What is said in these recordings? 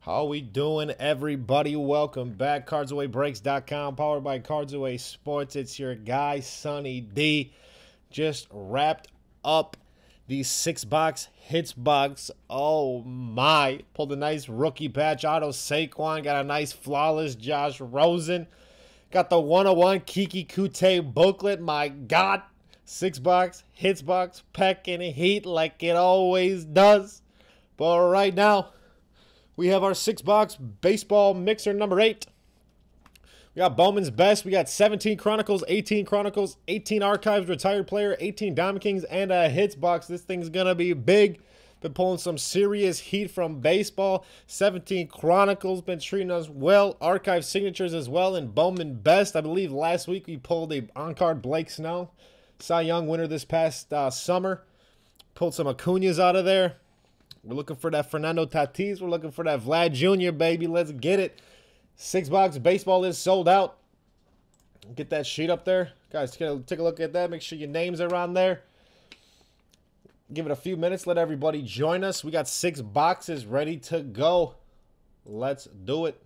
How we doing, everybody? Welcome back. CardsAwayBreaks.com, powered by Cards Away Sports. It's your guy, Sonny D. Just wrapped up the six box hits box. Oh my. Pulled a nice rookie patch. Otto Saquon. Got a nice flawless Josh Rosen. Got the 101 Keke Coutee booklet. My God. Six box, hits box, peck and heat like it always does. But right now, we have our six box baseball mixer number eight. We got Bowman's Best. We got 17 Chronicles, 18 Chronicles, 18 Archives, Retired Player, 18 Diamond Kings, and a hits box. This thing's going to be big. Been pulling some serious heat from baseball. 17 Chronicles been treating us well. Archive signatures as well. And Bowman Best. I believe last week we pulled a on card Blake Snell. Cy Young winner this past uh, summer. Pulled some Acuñas out of there. We're looking for that Fernando Tatis. We're looking for that Vlad Jr., baby. Let's get it. Six box baseball is sold out. Get that sheet up there. Guys, take a look at that. Make sure your names are on there. Give it a few minutes. Let everybody join us. We got six boxes ready to go. Let's do it.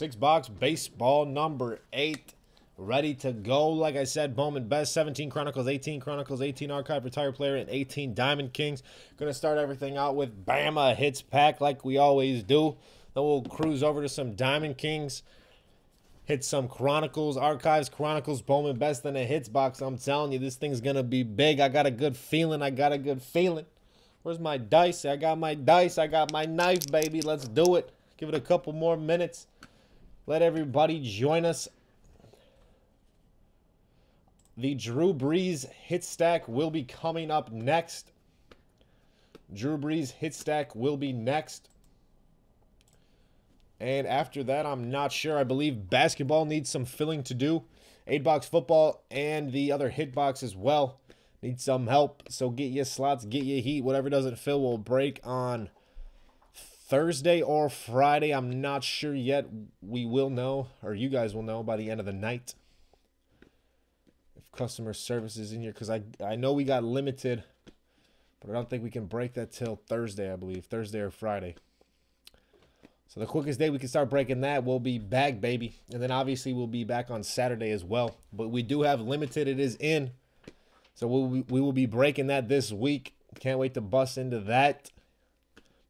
Six box baseball number eight. Ready to go. Like I said, Bowman Best, 17 Chronicles, 18 Chronicles, 18 Archive Retired Player, and 18 Diamond Kings. Gonna start everything out with Bama hits pack like we always do. Then we'll cruise over to some Diamond Kings. Hit some Chronicles, Archives, Chronicles, Bowman Best, and a hits box. I'm telling you, this thing's gonna be big. I got a good feeling. I got a good feeling. Where's my dice? I got my dice. I got my knife, baby. Let's do it. Give it a couple more minutes. Let everybody join us. The Drew Brees hit stack will be coming up next. Drew Brees hit stack will be next. And after that, I'm not sure. I believe basketball needs some filling to do. Eight box football and the other hit box as well need some help. So get your slots, get your heat. Whatever doesn't fill will break on Thursday or Friday. I'm not sure yet. We will know, or you guys will know by the end of the night. If customer service is in here, because I, I know we got limited, but I don't think we can break that till Thursday, I believe. Thursday or Friday. So the quickest day we can start breaking that, we'll be back, baby. And then obviously we'll be back on Saturday as well. But we do have limited. It is in. So we'll, we will be breaking that this week. Can't wait to bust into that.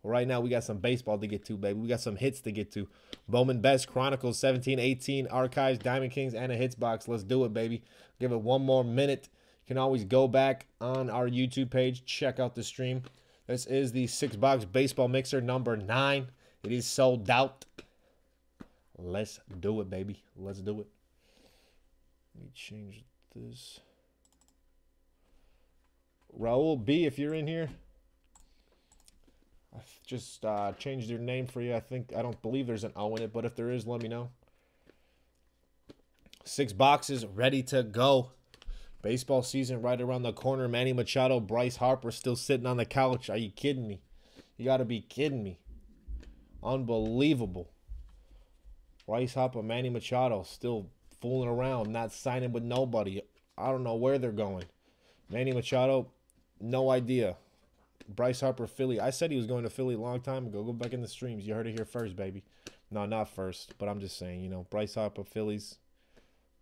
Right now, we got some baseball to get to, baby. We got some hits to get to. Bowman Best Chronicles 17, 18, Archives, Diamond Kings, and a hits box. Let's do it, baby. Give it one more minute. You can always go back on our YouTube page, check out the stream. This is the six box baseball mixer number nine. It is sold out. Let's do it, baby. Let's do it. Let me change this. Raul B, if you're in here, just uh, changed your name for you. I think I don't believe there's an O in it, but if there is, let me know. Six boxes ready to go. Baseball season right around the corner. Manny Machado, Bryce Harper still sitting on the couch. Are you kidding me? You got to be kidding me. Unbelievable. Bryce Harper, Manny Machado still fooling around, not signing with nobody. I don't know where they're going. Manny Machado, no idea. Bryce Harper, Philly. I said he was going to Philly a long time ago. Go back in the streams. You heard it here first, baby. No, not first, but I'm just saying, you know, Bryce Harper, Phillies,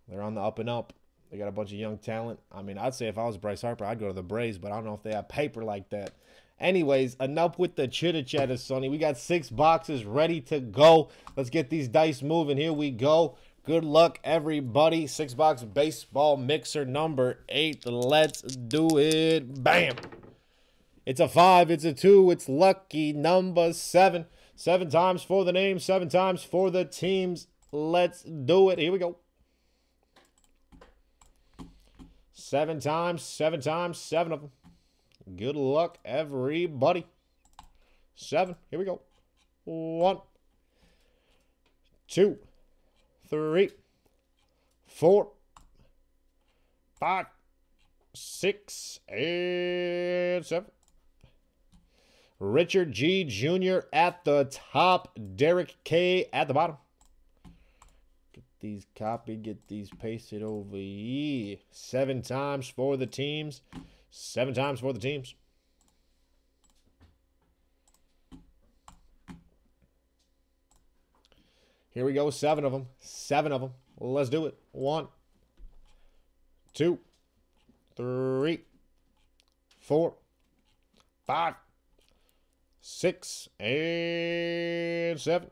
they're on the up and up. They got a bunch of young talent. I mean, I'd say if I was Bryce Harper, I'd go to the Braves, but I don't know if they have paper like that. Anyways, enough with the chitter chatter, Sonny. We got six boxes ready to go. Let's get these dice moving. Here we go. Good luck, everybody. Six box baseball mixer number eight. Let's do it. Bam. It's a five, it's a two, it's lucky number seven. Seven times for the name, seven times for the teams. Let's do it. Here we go. Seven times, seven times, seven of them. Good luck, everybody. Seven. Here we go. One, two, three, four, five, six, and seven. Richard G. Jr. at the top. Derek K. at the bottom. Get these copied, get these pasted over here. Seven times for the teams. Seven times for the teams. Here we go. Seven of them. Seven of them. Let's do it. One, two, three, four, five, six, and seven.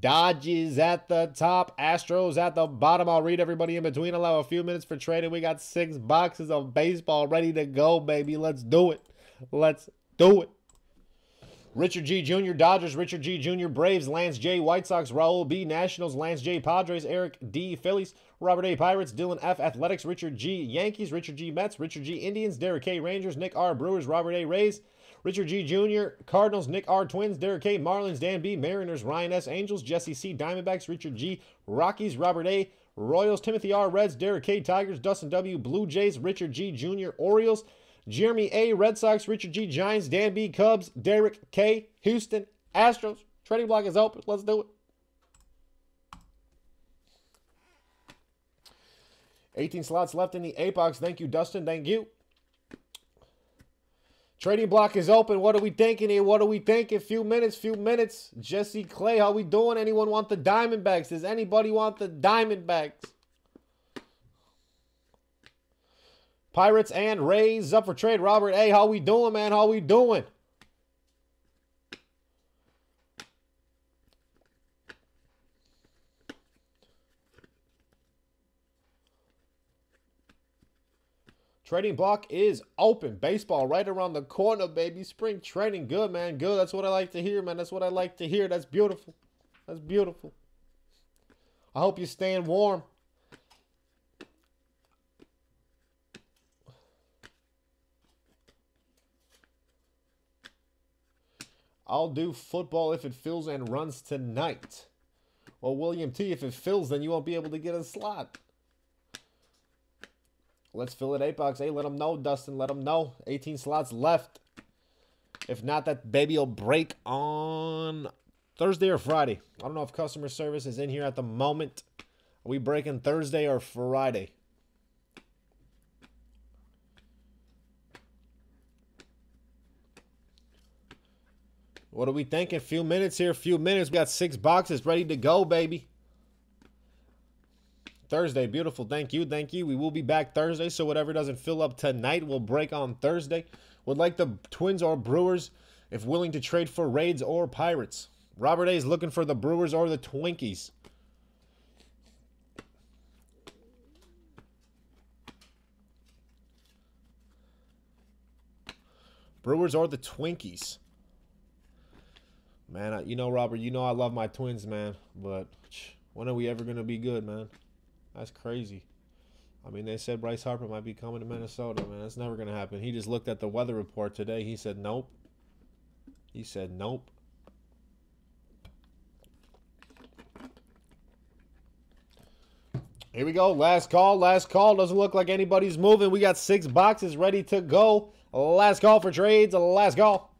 Dodgers at the top, Astros at the bottom. I'll read everybody in between. Allow a few minutes for trading. We got six boxes of baseball ready to go, baby. Let's do it. Let's do it. Richard G. Jr. Dodgers, Richard G. Jr. Braves, Lance J. White Sox, Raul B. Nationals, Lance J. Padres, Eric D. Phillies, Robert A. Pirates, Dylan F. Athletics, Richard G. Yankees, Richard G. Mets, Richard G. Indians, Derek K. Rangers, Nick R. Brewers, Robert A. Rays, Richard G. Jr., Cardinals, Nick R. Twins, Derek K. Marlins, Dan B. Mariners, Ryan S. Angels, Jesse C. Diamondbacks, Richard G. Rockies, Robert A. Royals, Timothy R. Reds, Derek K. Tigers, Dustin W. Blue Jays, Richard G. Jr. Orioles, Jeremy A. Red Sox, Richard G. Giants, Dan B. Cubs, Derek K. Houston, Astros. Trading block is open. Let's do it. 18 slots left in the A box. Thank you, Dustin. Thank you. Trading block is open. What are we thinking here? What are we thinking? Few minutes, few minutes. Jesse Clay, how we doing? Anyone want the Diamondbacks? Does anybody want the Diamondbacks? Pirates and Rays up for trade. Robert, A, how we doing, man? How we doing? Trading block is open. Baseball right around the corner, baby. Spring training. Good, man. Good. That's what I like to hear, man. That's what I like to hear. That's beautiful. That's beautiful. I hope you're staying warm. I'll do football if it fills and runs tonight. Well, William T, if it fills, then you won't be able to get a slot. Let's fill it eight bucks. Hey, let them know, Dustin. Let them know. 18 slots left. If not, that baby will break on Thursday or Friday. I don't know if customer service is in here at the moment. Are we breaking Thursday or Friday? What are we thinking? A few minutes here, few minutes. We got six boxes ready to go, baby. Thursday. Beautiful. Thank you. Thank you. We will be back Thursday. So whatever doesn't fill up tonight will break on Thursday. Would like the Twins or Brewers if willing to trade for Raids or Pirates. Robert A is looking for the Brewers or the Twinkies. Brewers or the Twinkies. Man, you know, Robert, you know I love my Twins, man. But when are we ever going to be good, man? That's crazy. I mean, they said Bryce Harper might be coming to Minnesota, man. That's never going to happen. He just looked at the weather report today. He said, nope. He said, nope. Here we go. Last call. Last call. Doesn't look like anybody's moving. We got six boxes ready to go. Last call for trades. Last call.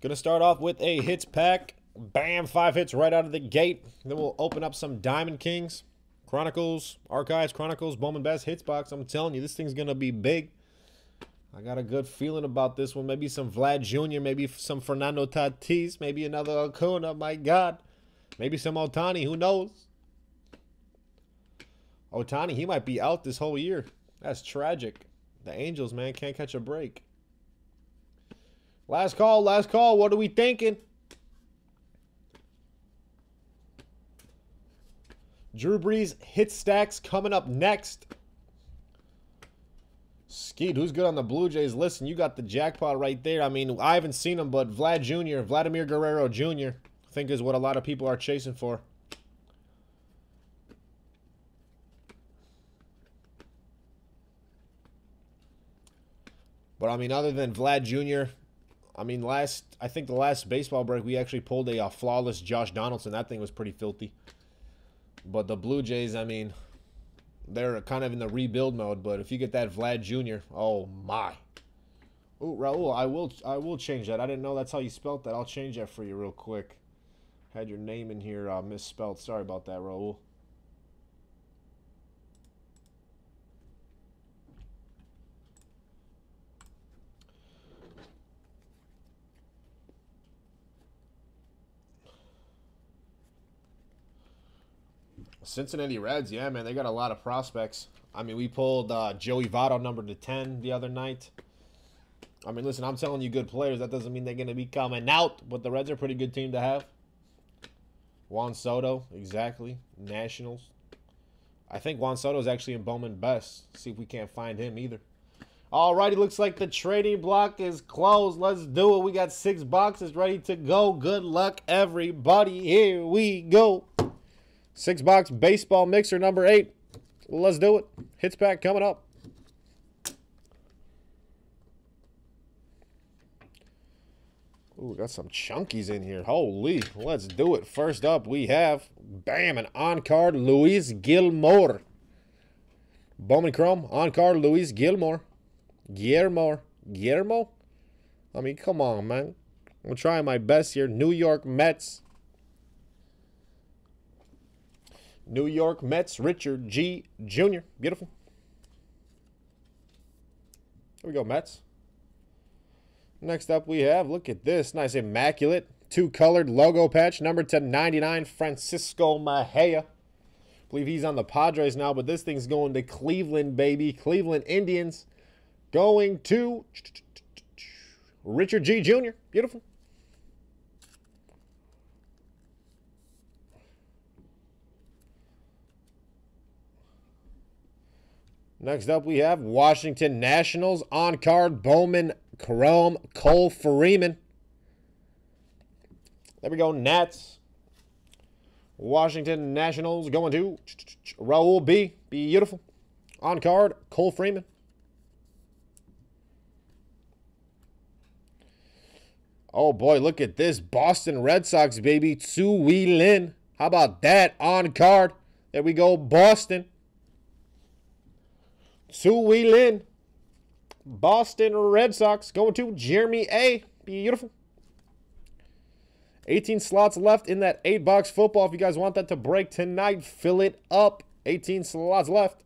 Gonna start off with a hits pack. Bam, five hits right out of the gate. Then we'll open up some Diamond Kings, Chronicles, Archives, Chronicles, Bowman Best hits box. I'm telling you, this thing's going to be big. I got a good feeling about this one. Maybe some Vlad Jr., maybe some Fernando Tatis, maybe another Acuna. My God. Maybe some Ohtani. Who knows? Ohtani, he might be out this whole year. That's tragic. The Angels, man, can't catch a break. Last call, last call. What are we thinking? Drew Brees hit stacks coming up next. Skeet, who's good on the Blue Jays? Listen, you got the jackpot right there. I mean, I haven't seen him, but Vlad Jr., Vladimir Guerrero Jr., I think is what a lot of people are chasing for. But I mean, other than Vlad Jr., I mean, last I think the last baseball break we actually pulled a uh, flawless Josh Donaldson. That thing was pretty filthy. But the Blue Jays, I mean, they're kind of in the rebuild mode. But if you get that Vlad Jr., oh my. Oh, Raul, I will I will change that. I didn't know that's how you spelt that. I'll change that for you real quick. Had your name in here uh, misspelled. Sorry about that, Raul. Cincinnati Reds, yeah, man, they got a lot of prospects. I mean, we pulled uh, Joey Votto number to 10 the other night. I mean, listen, I'm telling you good players. That doesn't mean they're going to be coming out, but the Reds are a pretty good team to have. Juan Soto, exactly. Nationals. I think Juan Soto is actually in Bowman Best. See if we can't find him either. Alrighty, looks like the trading block is closed. Let's do it. We got six boxes ready to go. Good luck, everybody. Here we go. Six box baseball mixer number eight. Let's do it. Hits pack coming up. Ooh, got some chunkies in here. Holy, let's do it. First up, we have, bam, an on-card Luis Gilmore. Bowman Chrome, on-card Luis Gilmore. Guillermo. Guillermo? I mean, come on, man. I'm trying my best here. New York Mets. New York Mets, Richard G. Jr. Beautiful. Here we go, Mets. Next up, we have, look at this, nice immaculate two-colored logo patch, number to 99, Francisco Mejia. believe he's on the Padres now, but this thing's going to Cleveland, baby. Cleveland Indians going to Richard G. Jr. Beautiful. Next up, we have Washington Nationals on card Bowman Chrome Cole Freeman. There we go, Nats. Washington Nationals going to Raul B. Beautiful. On card, Cole Freeman. Oh boy, look at this. Boston Red Sox, baby. Tzu-Wei Lin. How about that? On card. There we go, Boston. Tzu-Wei Lin. Boston Red Sox going to Jeremy A. Beautiful. 18 slots left in that 8 box football. If you guys want that to break tonight, fill it up. 18 slots left.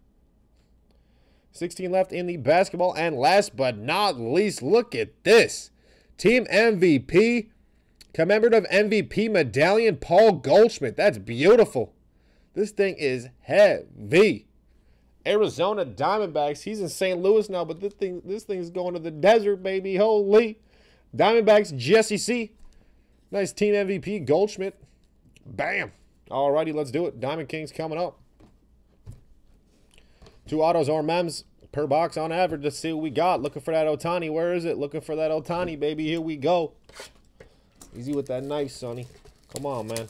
16 left in the basketball. And last but not least, look at this. Team MVP, commemorative MVP medallion, Paul Goldschmidt. That's beautiful. This thing is heavy. Arizona Diamondbacks. He's in St. Louis now, but this thing this thing's going to the desert, baby. Holy. Diamondbacks, Jesse C. Nice team MVP, Goldschmidt. Bam. Alrighty, let's do it. Diamond Kings coming up. Two autos or mems per box on average. Let's see what we got. Looking for that Ohtani. Where is it? Looking for that Ohtani, baby. Here we go. Easy with that knife, Sonny. Come on, man.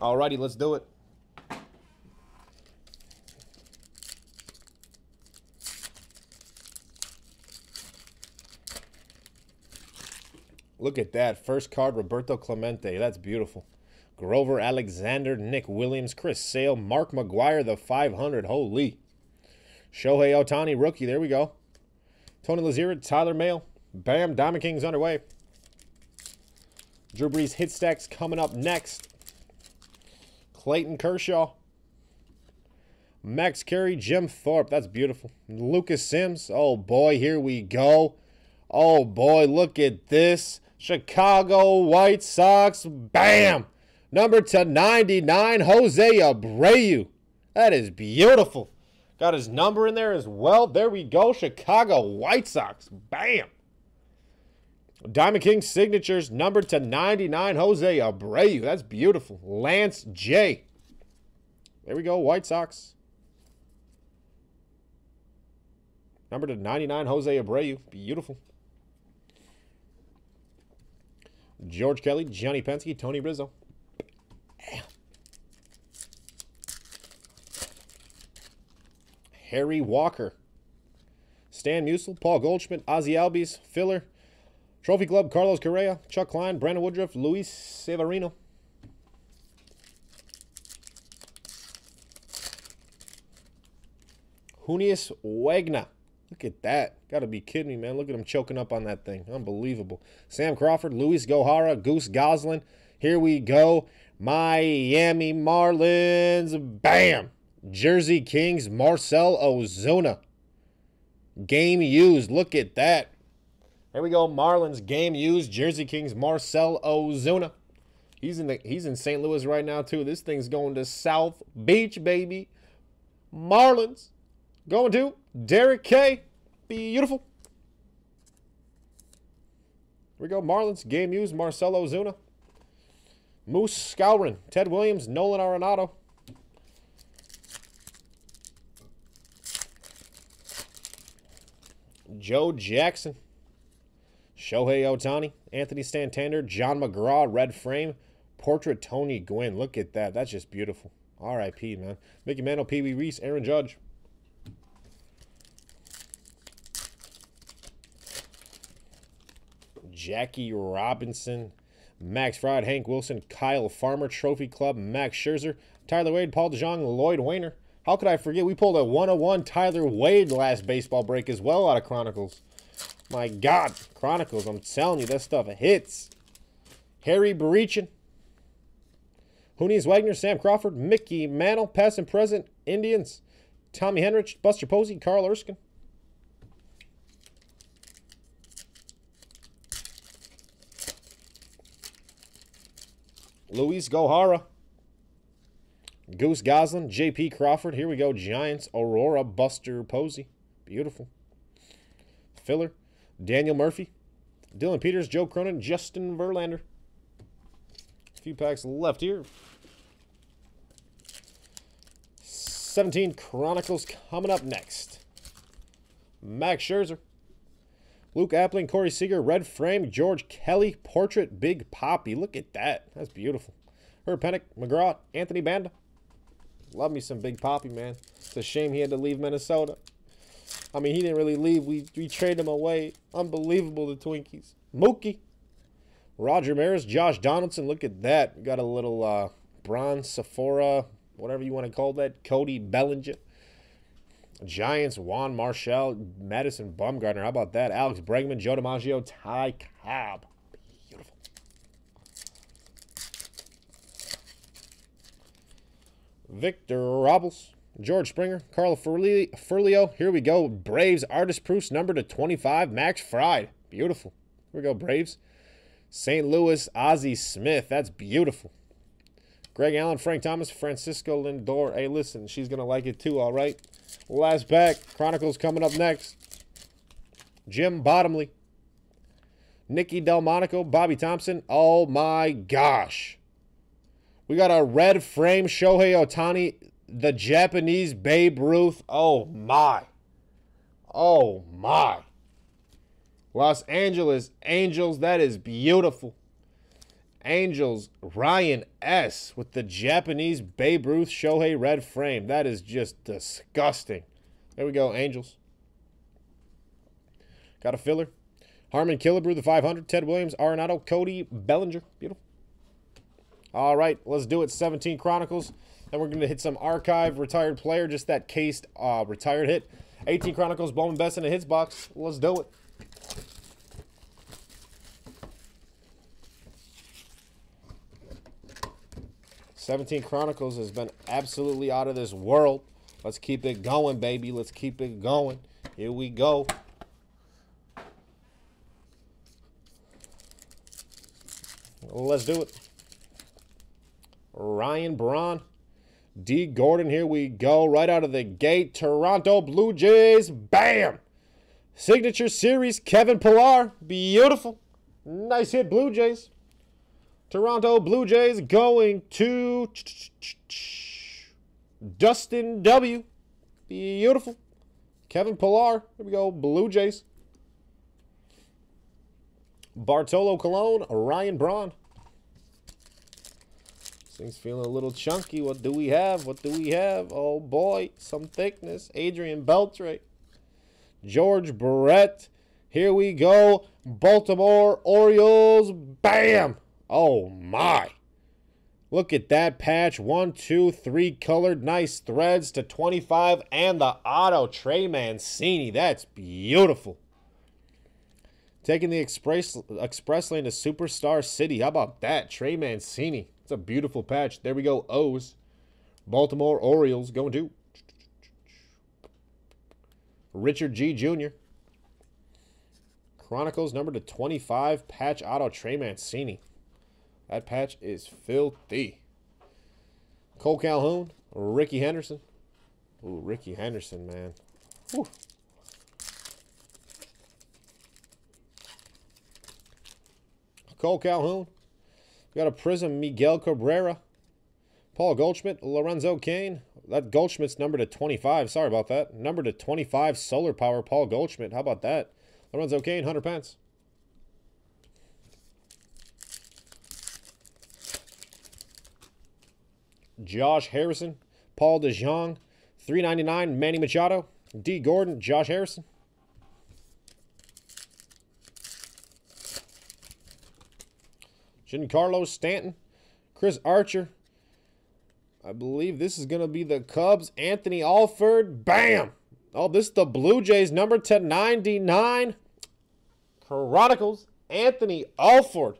Alrighty, let's do it. Look at that. First card, Roberto Clemente. That's beautiful. Grover Alexander, Nick Williams, Chris Sale, Mark McGwire, the 500. Holy. Shohei Ohtani, rookie. There we go. Tony Lazzeri, Tyler Mahle. Bam, Diamond Kings underway. Drew Brees hit stacks coming up next. Clayton Kershaw. Max Carey, Jim Thorpe. That's beautiful. Lucas Sims. Oh, boy, here we go. Oh, boy, look at this. Chicago White Sox. Bam! Number to 99, Jose Abreu. That is beautiful. Got his number in there as well. There we go. Chicago White Sox. Bam! Diamond King signatures number to 99. Jose Abreu. That's beautiful. Lance J. There we go. White Sox. Number to 99. Jose Abreu. Beautiful. George Kelly, Johnny Penske, Tony Rizzo. Harry Walker. Stan Musial, Paul Goldschmidt, Ozzie Albies, Filler, Trophy Club, Carlos Correa, Chuck Klein, Brandon Woodruff, Luis Severino. Honus Wagner. Look at that. Gotta be kidding me, man. Look at him choking up on that thing. Unbelievable. Sam Crawford, Luis Gohara, Goose Goslin. Here we go. Miami Marlins. Bam! Jersey Kings, Marcell Ozuna. Game used. Look at that. Here we go. Marlins game used. Jersey Kings, Marcell Ozuna. He's in the he's in St. Louis right now too. This thing's going to South Beach, baby. Marlins going to Derek K. Beautiful. Here we go. Marlins game used. Marcell Ozuna. Moose Skowron. Ted Williams. Nolan Arenado. Joe Jackson. Shohei Ohtani, Anthony Santander, John McGraw, red frame, portrait Tony Gwynn. Look at that. That's just beautiful. R.I.P., man. Mickey Mantle, Pee Wee Reese, Aaron Judge. Jackie Robinson, Max Fried, Hack Wilson, Kyle Farmer, Trophy Club, Max Scherzer, Tyler Wade, Paul DeJong, Lloyd Waner. How could I forget? We pulled a 101 Tyler Wade last baseball break as well out of Chronicles. My God, Chronicles, I'm telling you, that stuff hits. Harry Barichin. Honus Wagner, Sam Crawford, Mickey Mantle, past and present, Indians. Tommy Henrich, Buster Posey, Carl Erskine. Luis Gohara. Goose Goslin, J.P. Crawford. Here we go. Giants, Aurora, Buster Posey. Beautiful. Filler, Daniel Murphy, Dillon Peters, Joe Cronin, Justin Verlander. A few packs left here. 17 Chronicles coming up next. Max Scherzer. Luke Appling, Corey Seager, Red Frame, George Kelly, Portrait, Big Poppy. Look at that. That's beautiful. Herb Pennock, McGraw, Anthony Banda. Love me some Big Poppy, man. It's a shame he had to leave Minnesota. I mean, he didn't really leave. We, we traded him away. Unbelievable, the Twinkies. Mookie. Roger Maris, Josh Donaldson. Look at that. Got a little uh, bronze Sephora, whatever you want to call that. Cody Bellinger. Giants, Juan Marichal, Madison Bumgarner. How about that? Alex Bregman, Joe DiMaggio, Ty Cobb. Beautiful. Victor Robles, George Springer, Carl Furillo. Here we go. Braves, Artist Proofs, number to 25, Max Fried. Beautiful. Here we go, Braves. St. Louis, Ozzie Smith. That's beautiful. Greg Allen, Frank Thomas, Francisco Lindor. Hey, listen, she's going to like it too, all right? Last pack. Chronicles coming up next. Jim Bottomley. Nicky Delmonico, Bobby Thomson. Oh, my gosh. We got a red frame Shohei Ohtani, the Japanese Babe Ruth. Oh, my. Oh, my. Los Angeles Angels, that is beautiful. Angels, Ryan S. with the Japanese Babe Ruth Shohei red frame. That is just disgusting. There we go, Angels. Got a filler. Harmon Killebrew, the 500. Ted Williams, Arenado, Cody Bellinger. Beautiful. All right, let's do it. 17 Chronicles. Then we're going to hit some archive retired player, just that cased uh, retired hit. 18 Chronicles, Bowman Best in a hits box. Let's do it. 17 Chronicles has been absolutely out of this world. Let's keep it going, baby. Let's keep it going. Here we go. Let's do it. Ryan Braun. Dee Gordon, here we go. Right out of the gate. Toronto Blue Jays. Bam! Signature Series, Kevin Pillar. Beautiful. Nice hit, Blue Jays. Toronto Blue Jays going to Dustin W. Beautiful. Kevin Pillar. Here we go. Blue Jays. Bartolo Colon. Ryan Braun. Thing's feeling a little chunky. What do we have? What do we have? Oh boy, some thickness. Adrian Beltre. George Brett. Here we go. Baltimore Orioles. Bam! Oh my. Look at that patch. One, two, three colored nice threads to 25. And the auto Trey Mancini. That's beautiful. Taking the express express lane to Superstar City. How about that? Trey Mancini. It's a beautiful patch. There we go. O's. Baltimore Orioles going to Richard G. Jr. Chronicles number to 25. Patch auto Trey Mancini. That patch is filthy. Cole Calhoun. Rickey Henderson. Ooh, Rickey Henderson, man. Whew. Cole Calhoun. We got a Prism Miguel Cabrera. Paul Goldschmidt, Lorenzo Cain. That Goldschmidt's number to 25. Sorry about that. Number to 25, Solar Power, Paul Goldschmidt. How about that? Lorenzo Cain, 100 pence. Josh Harrison, Paul DeJong, 399, Manny Machado, Dee Gordon, Josh Harrison. Giancarlo Stanton, Chris Archer. I believe this is going to be the Cubs. Anthony Alford. Bam! Oh, this is the Blue Jays number to 99. Chronicles. Anthony Alford.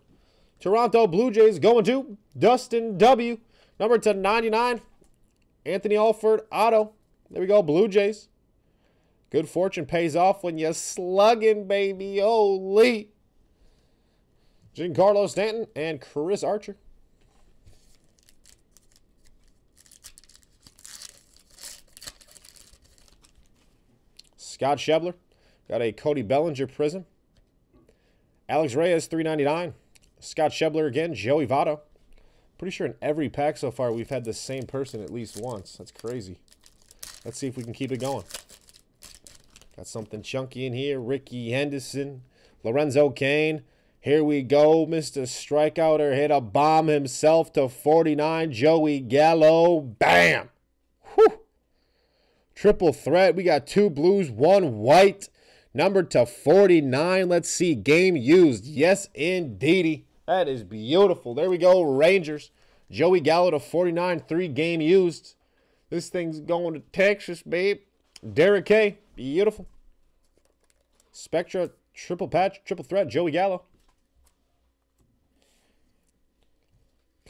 Toronto Blue Jays going to Dustin W. Number to 99. Anthony Alford Auto. There we go. Blue Jays. Good fortune pays off when you're slugging, baby. Holy. Giancarlo Stanton and Chris Archer. Scott Schebler. Got a Cody Bellinger Prism. Alex Reyes, 399. Scott Schebler again. Joey Votto. Pretty sure in every pack so far we've had the same person at least once. That's crazy. Let's see if we can keep it going. Got something chunky in here. Rickey Henderson. Lorenzo Cain. Here we go. Mr. Strikeouter hit a bomb himself to 49. Joey Gallo. Bam. Whew. Triple threat. We got two blues, one white. Number to 49. Let's see. Game used. Yes, indeedy. That is beautiful. There we go. Rangers. Joey Gallo to 49. Three game used. This thing's going to Texas, babe. Derek K. Beautiful. Spectra. Triple patch. Triple threat. Joey Gallo.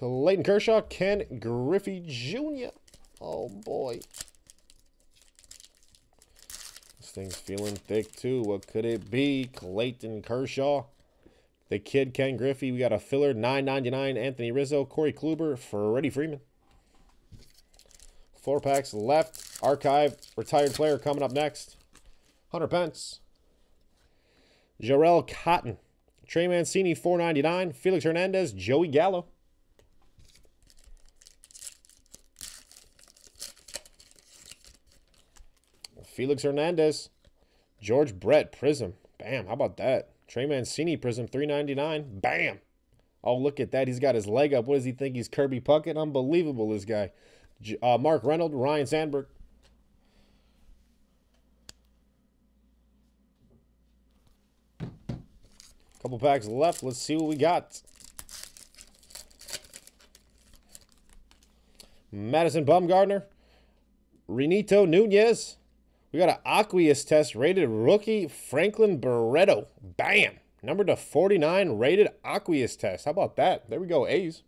Clayton Kershaw, Ken Griffey Jr. Oh boy. This thing's feeling thick too. What could it be? Clayton Kershaw. The kid Ken Griffey. We got a filler 9.99. Anthony Rizzo, Corey Kluber, Freddie Freeman. Four packs left. Archive retired player coming up next. Hunter Pence. Jharel Cotton. Trey Mancini 4.99. Felix Hernandez, Joey Gallo. Felix Hernandez. George Brett, Prism. Bam. How about that? Trey Mancini, Prism, 399 Bam. Oh, look at that. He's got his leg up. What does he think? He's Kirby Puckett? Unbelievable, this guy. Uh, Mark Reynolds, Ryne Sandberg. Couple packs left. Let's see what we got. Madison Bumgarner. Renato Nunez. We got an aqueous test rated rookie Franklin Barreto. Bam. Number to 49 rated aqueous test. How about that? There we go. A's.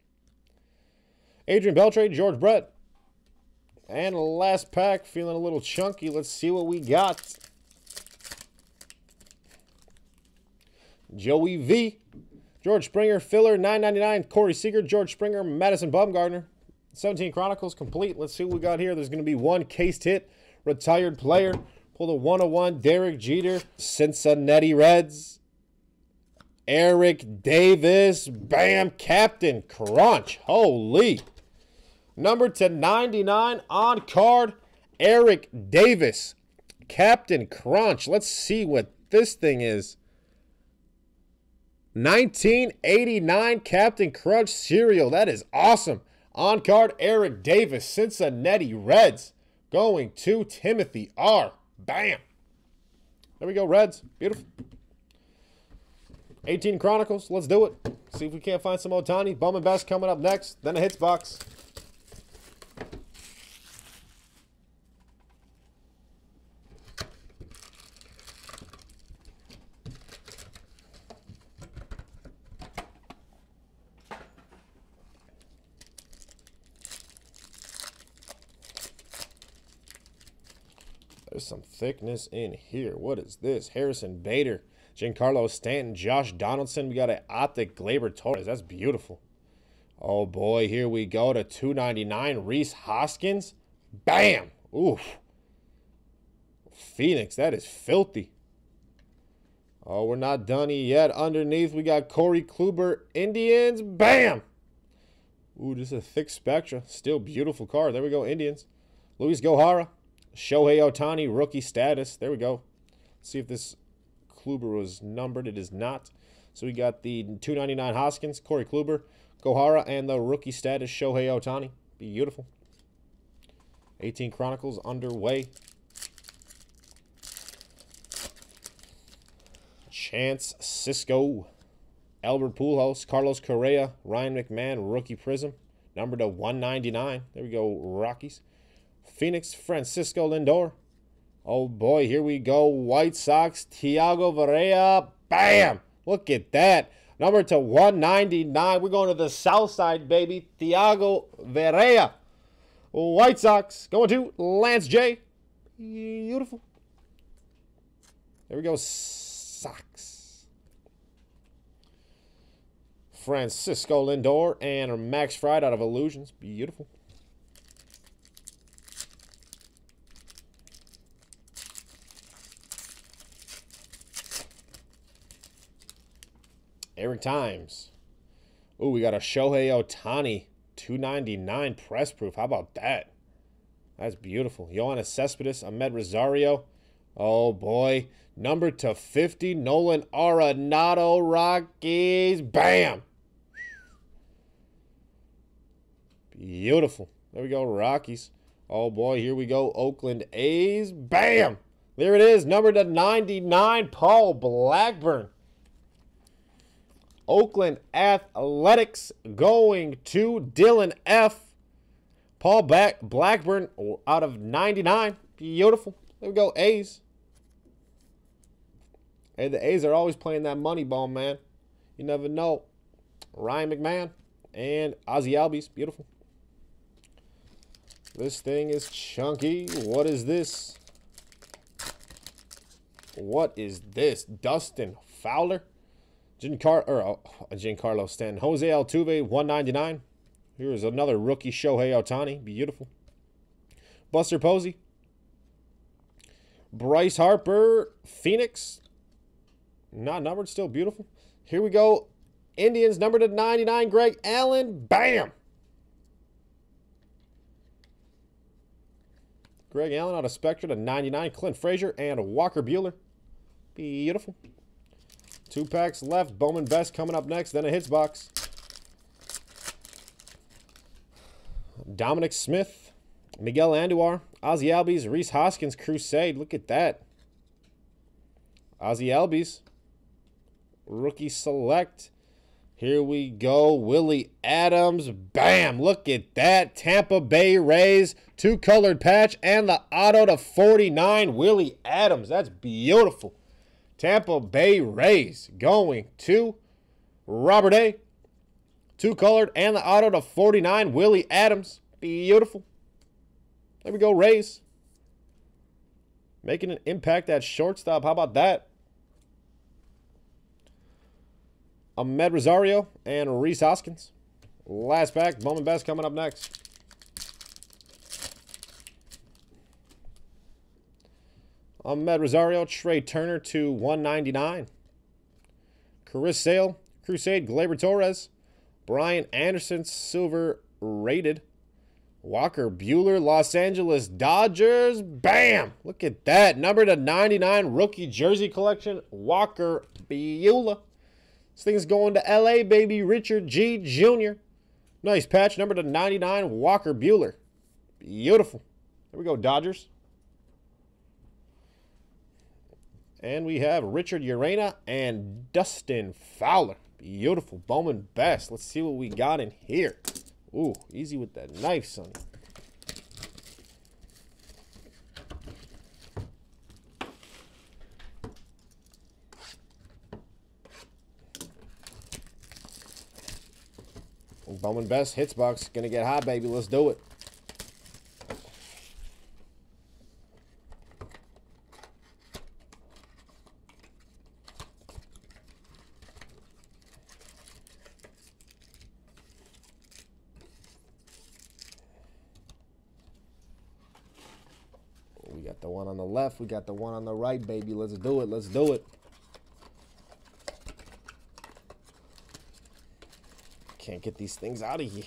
Adrian Beltre, George Brett. And last pack, feeling a little chunky. Let's see what we got. Joey V. George Springer, filler, 9.99. Corey Seager, George Springer, Madison Bumgarner. 17 Chronicles complete. Let's see what we got here. There's going to be one cased hit retired player. Pull the 101, Derek Jeter, Cincinnati Reds. Eric Davis, bam, Captain Crunch. Holy. Number to 99 on card, Eric Davis, Captain Crunch. Let's see what this thing is. 1989 Captain Crunch cereal. That is awesome. On card, Eric Davis, Cincinnati Reds. Going to Timothy R. Bam. There we go, Reds. Beautiful. 18 Chronicles. Let's do it. See if we can't find some Ohtani. Bowman Best coming up next. Then a hits box. There's some thickness in here. What is this? Harrison Bader, Giancarlo Stanton, Josh Donaldson. We got an optic Gleyber Torres. That's beautiful. Oh boy, here we go to 299. Rhys Hoskins. Bam! Oof. Phoenix, that is filthy. Oh, we're not done yet. Underneath, we got Corey Kluber, Indians. Bam! Ooh, this is a thick spectra. Still beautiful card. There we go, Indians. Luis Gohara, Shohei Ohtani, rookie status. There we go. Let's see if this Kluber was numbered. It is not. So we got the 299 Hoskins, Corey Kluber, Gohara, and the rookie status Shohei Ohtani. Beautiful. 18 Chronicles underway. Chance Sisco, Albert Pujols, Carlos Correa, Ryan McMahon, rookie prism, number to 199. There we go, Rockies. Phoenix, Francisco Lindor. Oh boy, here we go. White Sox, Thiago Varela. Bam! Look at that. Number to 199. We're going to the south side, baby. Thiago Varela. White Sox going to Lance J. Beautiful. There we go. Sox. Francisco Lindor and Max Fried out of Illusions. Beautiful. Eric Thames. Ooh, we got a Shohei Ohtani 299 press proof. How about that? That's beautiful. Yoenis Cespedes, Amed Rosario. Oh boy. Number to 50, Nolan Arenado Rockies. Bam! Beautiful. There we go, Rockies. Oh boy, here we go. Oakland A's. Bam! There it is. Number to 99, Paul Blackburn. Oakland Athletics going to Dylan F. Paul Back Blackburn out of 99. Beautiful. There we go. A's. Hey, the A's are always playing that money ball, man. You never know. Ryan McMahon and Ozzie Albies. Beautiful. This thing is chunky. What is this? What is this? Dustin Fowler. Giancar or uh, Giancarlo Stanton. Jose Altuve, 199. Here's another rookie Shohei Ohtani. Beautiful. Buster Posey. Bryce Harper, Phoenix. Not numbered, still beautiful. Here we go. Indians, number to 99, Greg Allen. Bam! Greg Allen out of Spectra to 99, Clint Frazier, and Walker Buehler. Beautiful. Two packs left. Bowman Best coming up next. Then a hits box. Dominic Smith, Miguel Andujar, Ozzie Albies, Rhys Hoskins, Crusade. Look at that. Ozzie Albies. Rookie select. Here we go. Willy Adames. Bam. Look at that. Tampa Bay Rays. Two colored patch and the auto to 49. Willy Adames. That's beautiful. Tampa Bay Rays going to Robert A. Two colored and the auto to 49. Willy Adames. Beautiful. There we go, Rays. Making an impact at shortstop. How about that? Amed Rosario and Rhys Hoskins. Last pack. Bowman Best coming up next. Amed Rosario, Trea Turner to 199. Chris Sale, Crusade, Gleyber Torres. Brian Anderson, silver rated. Walker Buehler, Los Angeles Dodgers. Bam! Look at that. Number to 99 rookie jersey collection. Walker Buehler. This thing's going to LA, baby. Richard G. Jr. Nice patch. Number to 99, Walker Buehler. Beautiful. There we go, Dodgers. And we have Richard Urena and Dustin Fowler. Beautiful. Bowman Best. Let's see what we got in here. Ooh, easy with that knife, son. Bowman Best hits box. Gonna get hot, baby. Let's do it. The one on the left. We got the one on the right, baby. Let's do it. Let's do it. Can't get these things out of here.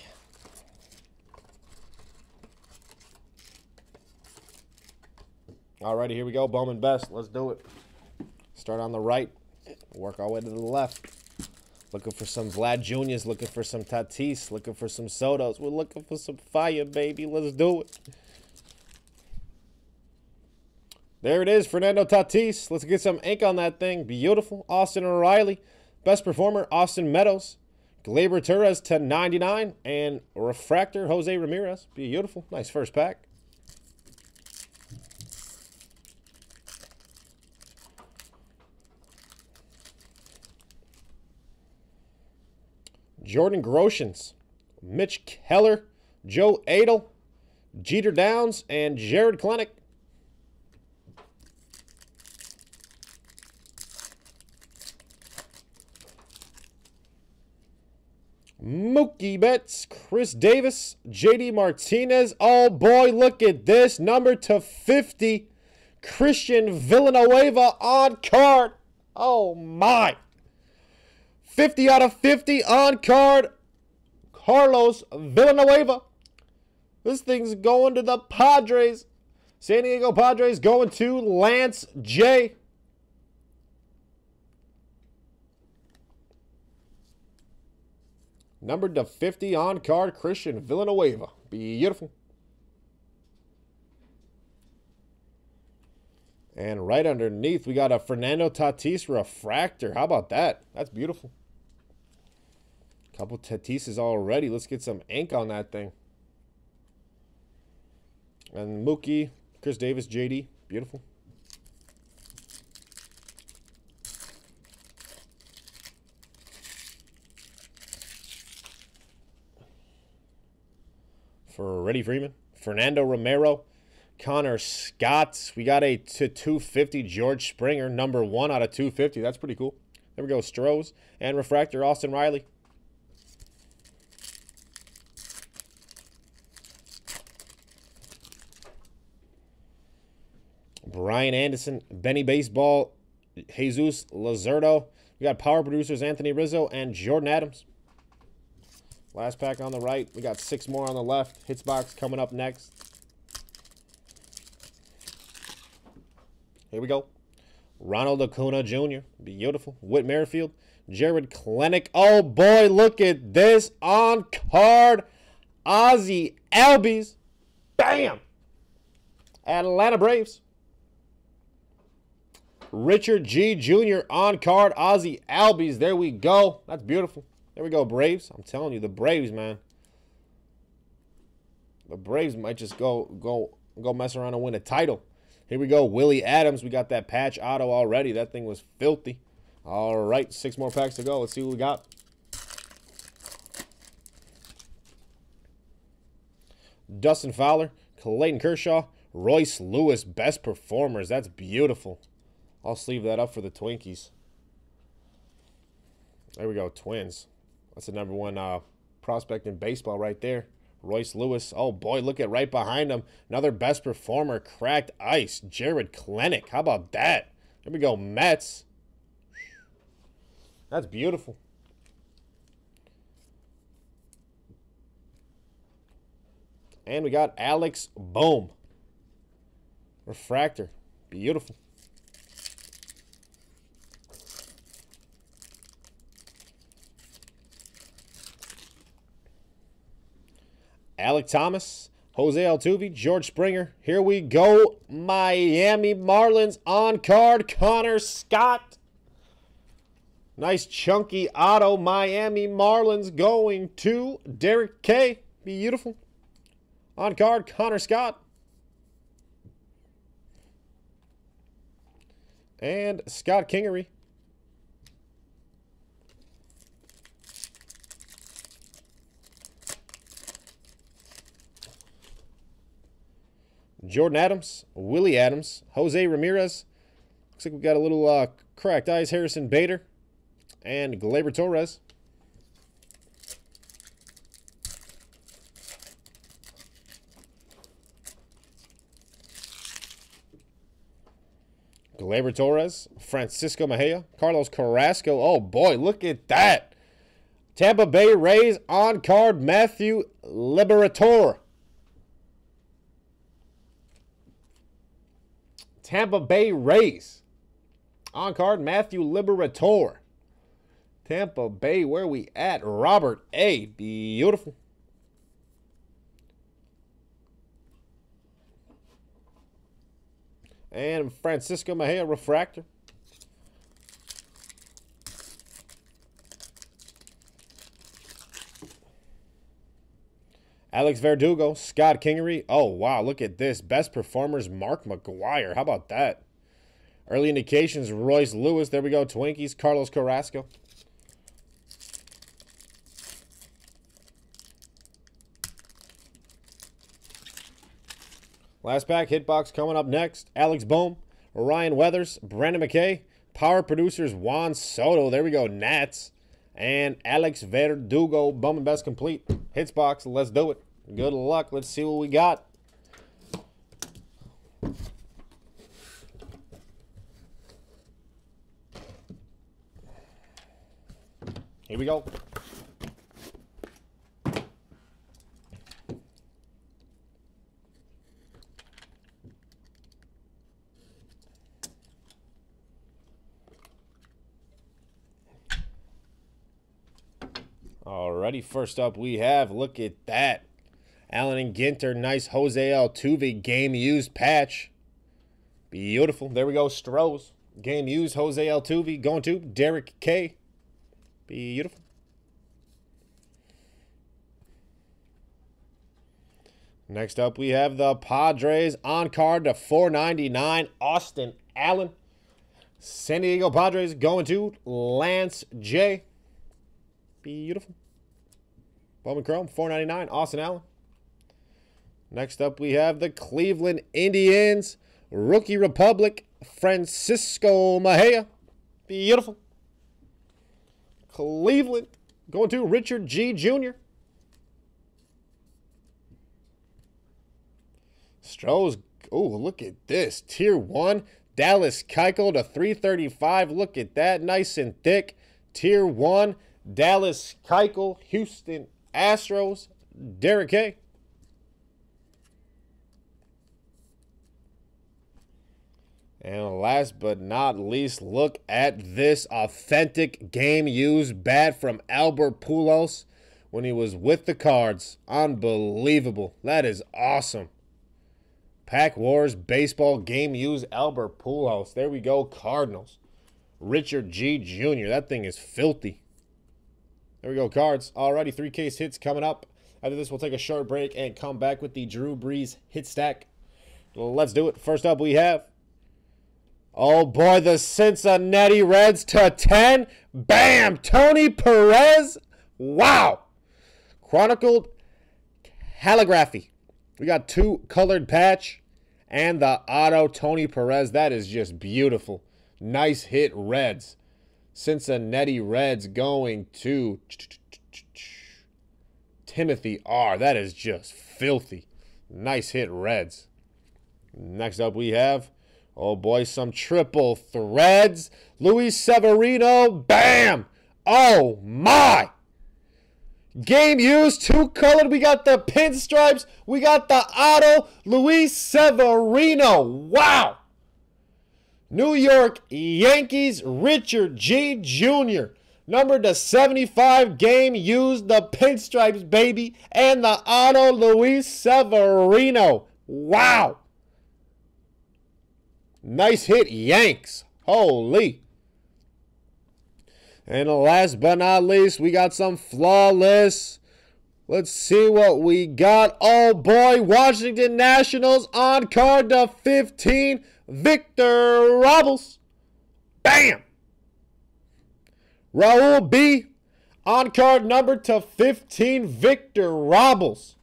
Alrighty, here we go. Bowman Best. Let's do it. Start on the right. Work our way to the left. Looking for some Vlad Juniors. Looking for some Tatis. Looking for some Sotos. We're looking for some fire, baby. Let's do it. There it is, Fernando Tatis. Let's get some ink on that thing. Beautiful. Austin O'Reilly. Best performer, Austin Meadows. Gleyber Torres to 99 and Refractor Jose Ramirez. Beautiful. Nice first pack. Jordan Groshans, Mitch Keller, Jo Adell, Jeter Downs, and Jarred Kelenic. Mookie Betts, Chris Davis, JD Martinez. Oh boy, look at this. Number to 50. Christian Villanueva on card. Oh my. 50 out of 50 on card. Carlos Villanueva. This thing's going to the Padres. San Diego Padres going to Lance J. Numbered to 50 on card, Christian Villanueva. Beautiful. And right underneath, we got a Fernando Tatis refractor. How about that? That's beautiful. Couple Tatises already. Let's get some ink on that thing. And Mookie, Chris Davis, JD. Beautiful. For Freddie Freeman, Fernando Romero, Connor Scott. We got a to 250 George Springer, number one out of 250. That's pretty cool. There we go, Stros and Refractor Austin Riley. Brian Anderson, Benny Baseball, Jesus Luzardo. We got power producers Anthony Rizzo and Jordyn Adams. Last pack on the right. We got six more on the left. Hits box coming up next. Here we go. Ronald Acuna Jr. Beautiful. Whit Merrifield. Jarred Kelenic. Oh boy, look at this on card. Ozzie Albies. Bam! Atlanta Braves. Richard G. Jr. on card. Ozzie Albies. There we go. That's beautiful. There we go, Braves. I'm telling you, the Braves, man. The Braves might just go go go mess around and win a title. Here we go, Willy Adames. We got that patch auto already. That thing was filthy. All right, six more packs to go. Let's see what we got. Dustin Fowler, Clayton Kershaw, Royce Lewis, best performers. That's beautiful. I'll sleeve that up for the Twinkies. There we go, Twins. That's the number one uh, prospect in baseball right there. Royce Lewis. Oh boy, look at right behind him. Another best performer, cracked ice. Jarred Kelenic. How about that? There we go, Mets. That's beautiful. And we got Alec Bohm. Refractor. Beautiful. Alek Thomas, Jose Altuve, George Springer. Here we go. Miami Marlins on card. Connor Scott. Nice chunky auto. Miami Marlins going to Derek K. Beautiful. On card, Connor Scott. And Scott Kingery. Jordyn Adams, Willy Adames, Jose Ramirez. Looks like we got a little uh, cracked ice, Harrison Bader, and Gleyber Torres. Gleyber Torres, Francisco Mejia, Carlos Carrasco. Oh boy, look at that. Tampa Bay Rays on card Matthew Liberatore. Tampa Bay Rays. On card, Matthew Liberatore. Tampa Bay, where we at? Robert A. Beautiful. And Francisco Mejia, Refractor. Alex Verdugo, Scott Kingery. Oh, wow, look at this. Best performers, Mark McGwire. How about that? Early indications, Royce Lewis. There we go, Twinkies. Carlos Carrasco. Last pack, hitbox coming up next. Alec Bohm, Ryan Weathers, Brendan McKay, Power Producers, Juan Soto. There we go, Nats. And Alex Verdugo, Bowman Best Complete. Hits box, let's do it. Good luck. Let's see what we got. Here we go. Alrighty, first up we have, look at that. Allen and Ginter, nice Jose Altuve game used patch. Beautiful. There we go, Stros. Game used, Jose Altuve. Going to Derek K. Beautiful. Next up, we have the Padres on card to 499, Austin Allen. San Diego Padres going to Lance J. Beautiful. Bowman Chrome, 499, Austin Allen. Next up, we have the Cleveland Indians, Rookie Republic, Francisco Mejia. Beautiful. Cleveland going to Richard G. Jr. Stros, oh, look at this. Tier 1, Dallas Keuchel to 335. Look at that. Nice and thick. Tier 1, Dallas Keuchel, Houston Astros, Derek K. And last but not least, look at this authentic game used bat from Albert Pujols when he was with the Cards. Unbelievable. That is awesome. Pack Wars baseball game used Albert Pujols. There we go, Cardinals. Richard G. Jr. That thing is filthy. There we go, cards. Alrighty, three case hits coming up. After this, we'll take a short break and come back with the Drew Brees hit stack. Let's do it. First up, we have Oh boy, the Cincinnati Reds to 10. Bam! Tony Perez. Wow. Chronicled Calligraphy. We got two colored patch and the auto Tony Perez. That is just beautiful. Nice hit, Reds. Cincinnati Reds going to Timothy R. That is just filthy. Nice hit, Reds. Next up, we have Oh boy, some triple threads. Luis Severino, bam! Oh my! Game used, two colored. We got the pinstripes. We got the auto. Luis Severino. Wow! New York Yankees, Richard G. Jr. Number to 75 game used the pinstripes, baby, and the auto Luis Severino. Wow. Nice hit, Yanks. Holy. And last but not least, we got some flawless. Let's see what we got. Oh boy, Washington Nationals on card to 15. Victor Robles. Bam! Raul B. On card number to 15, Victor Robles.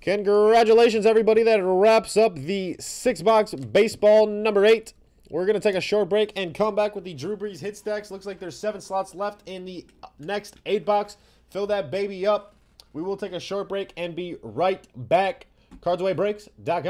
Congratulations, everybody. That wraps up the six box baseball number eight. We're going to take a short break and come back with the Drew Brees hit stacks. Looks like there's seven slots left in the next eight box. Fill that baby up. We will take a short break and be right back. CardsAwayBreaks.com.